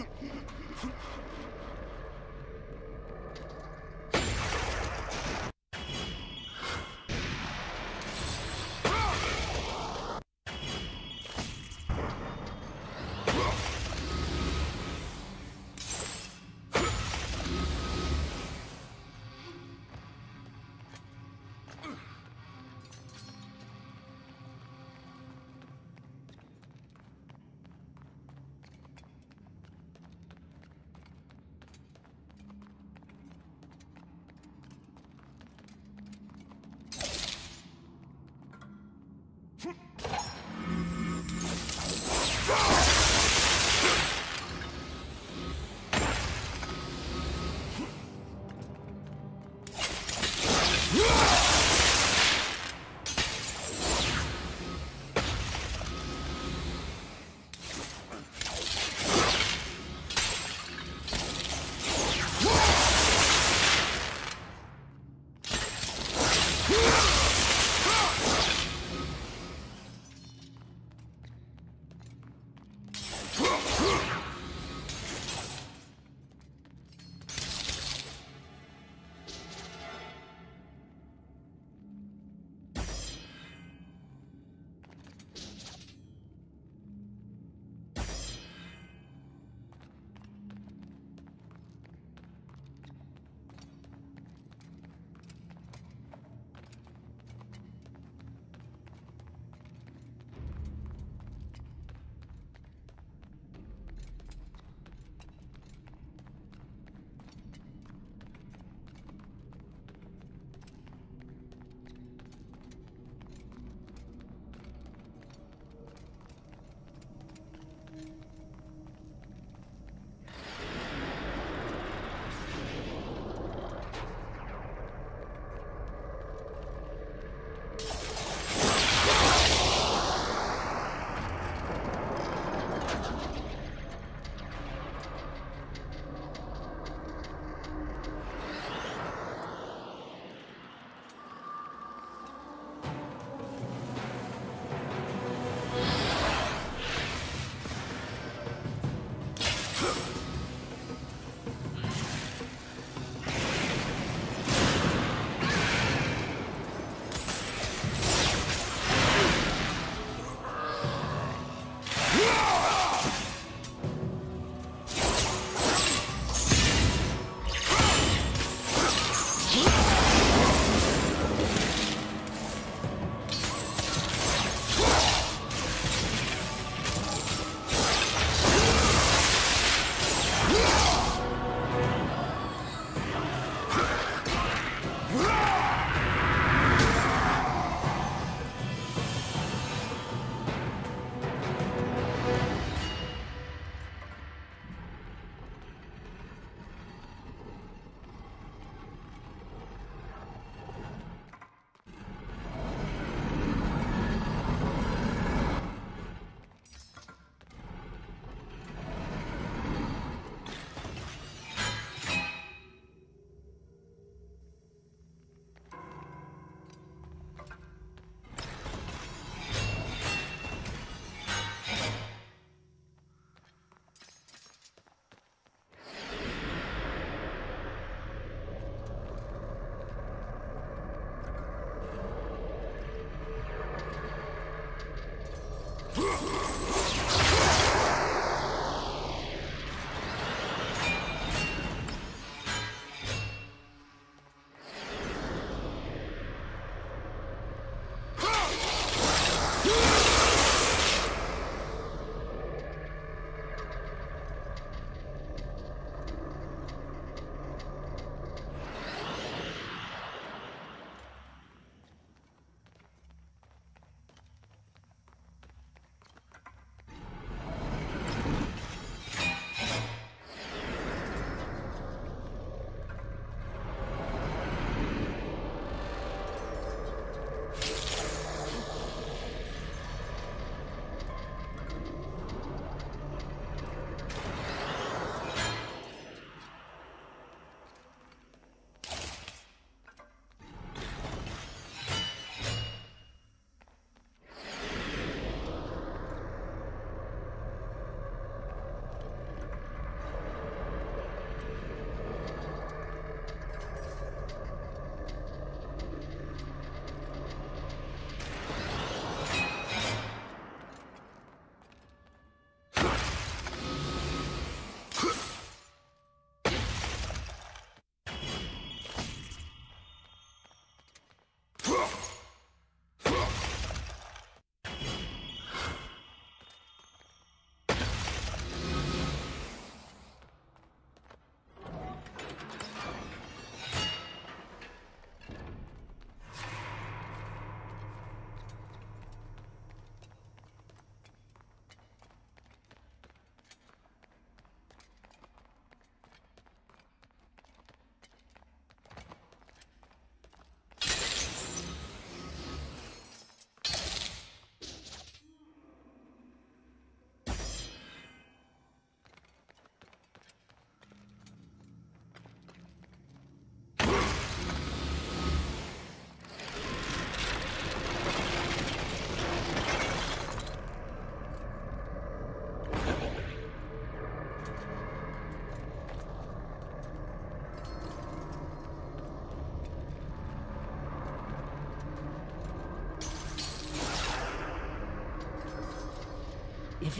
哼。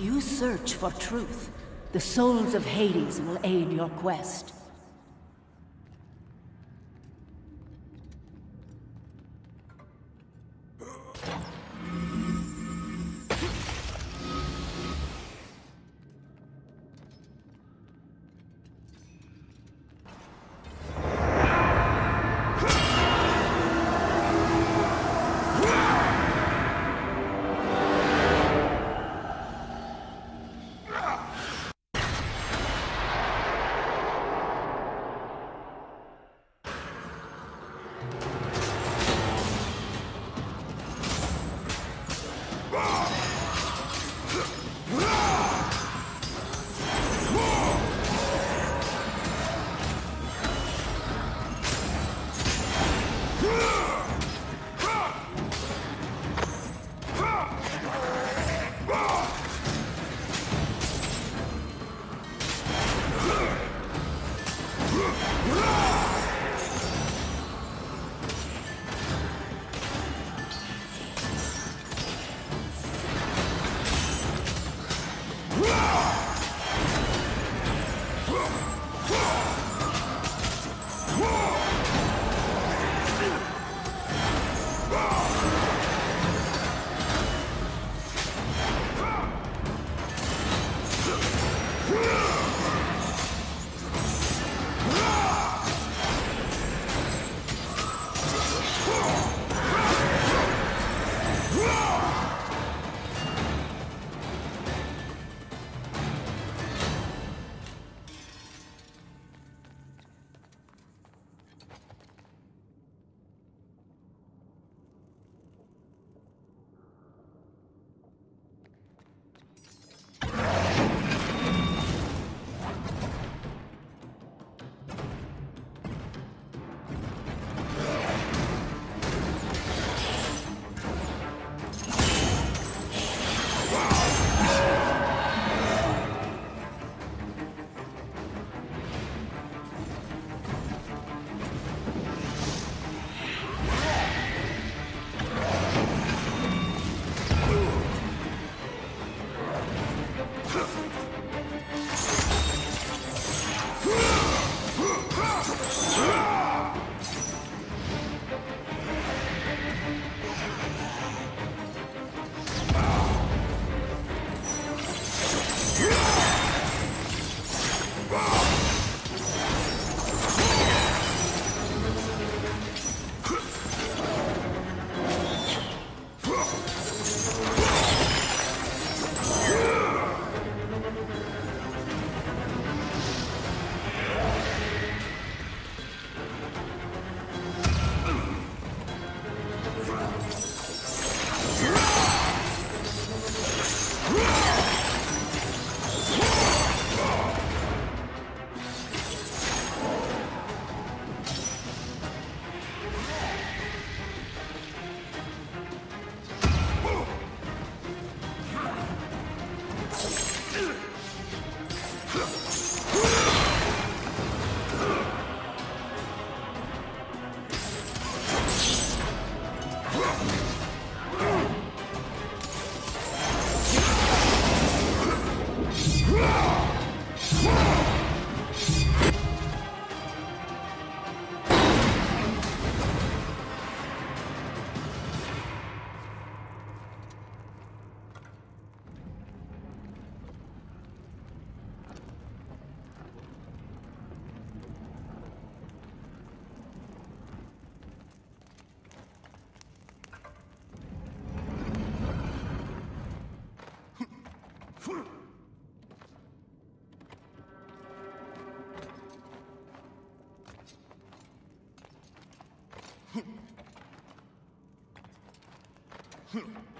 You search for truth, the souls of Hades will aid your quest. Hmm.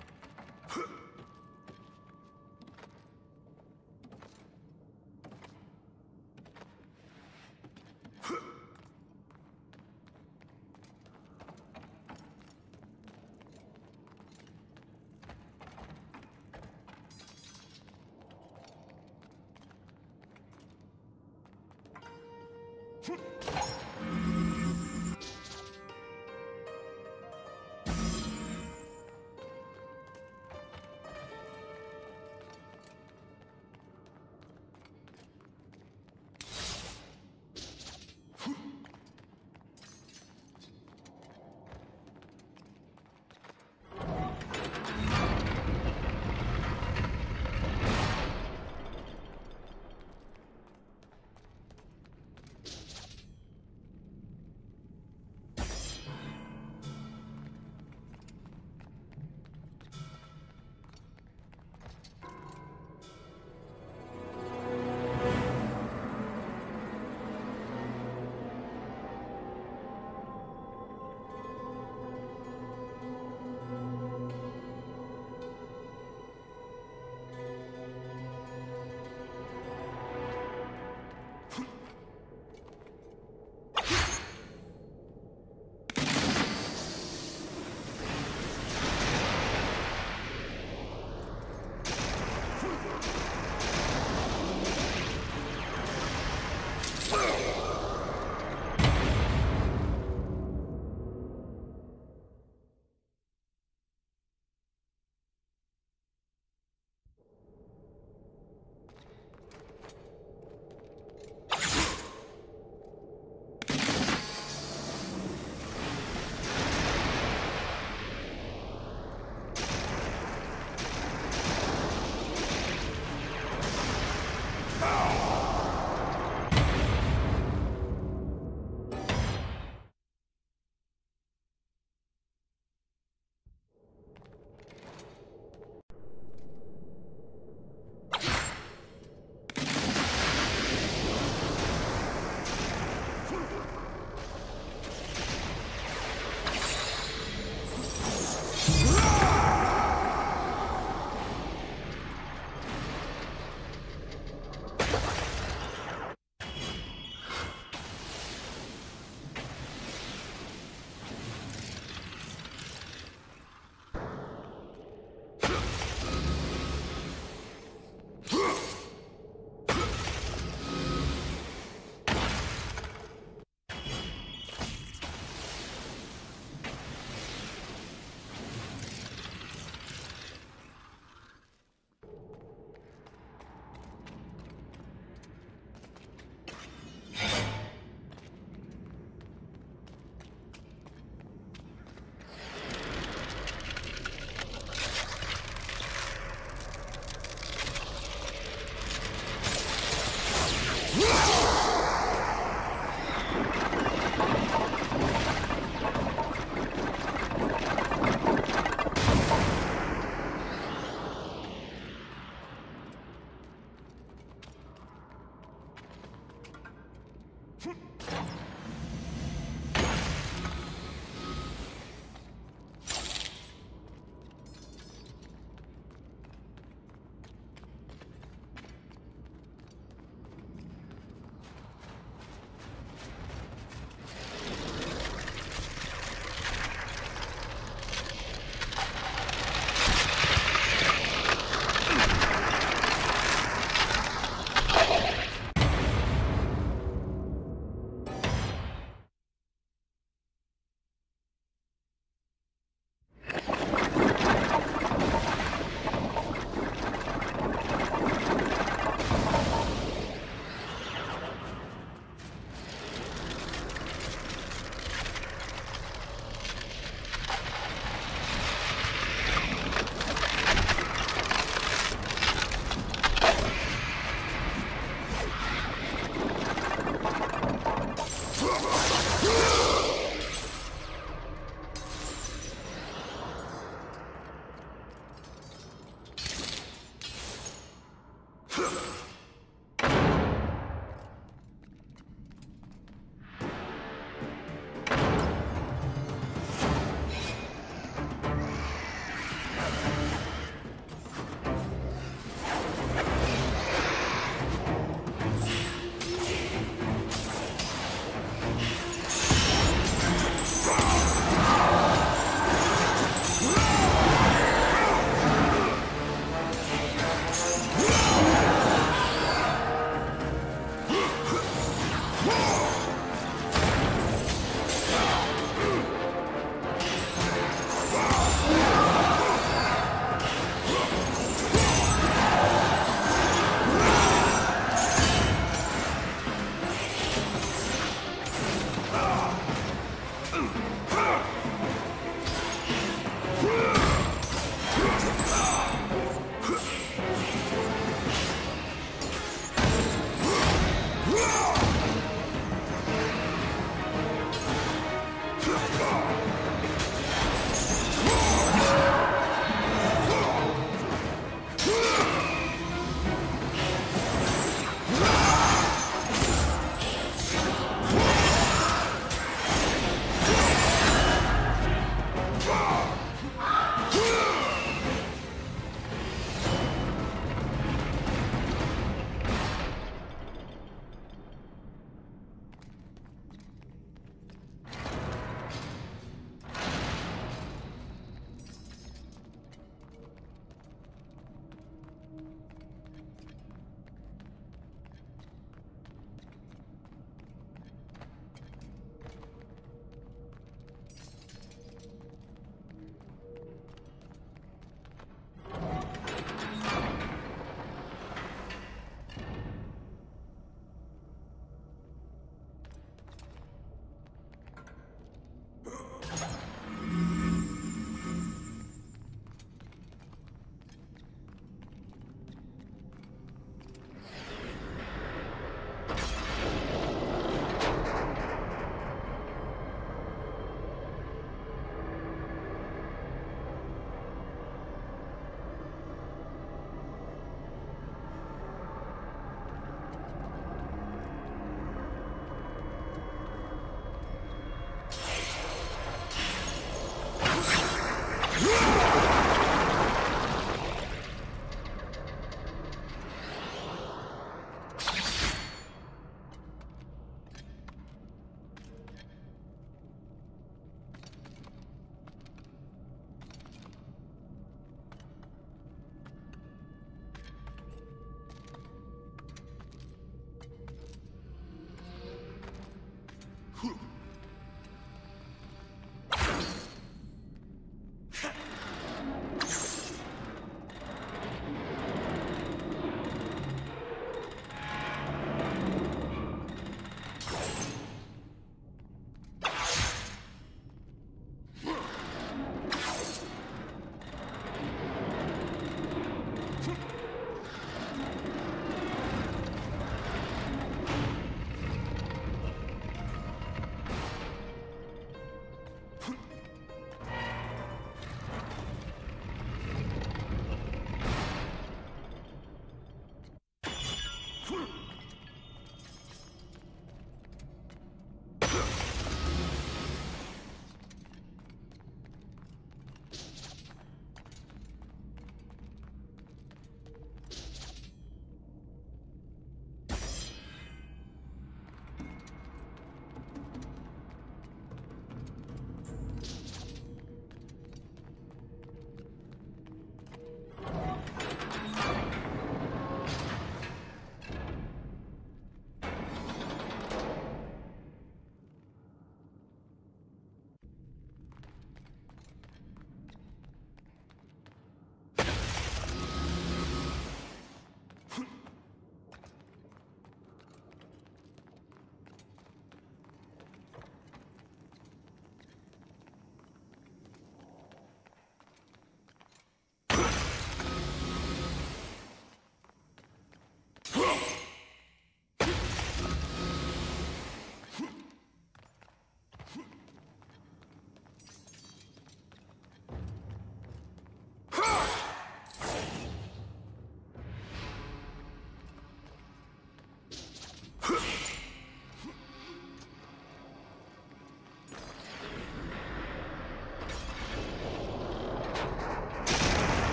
Hmph!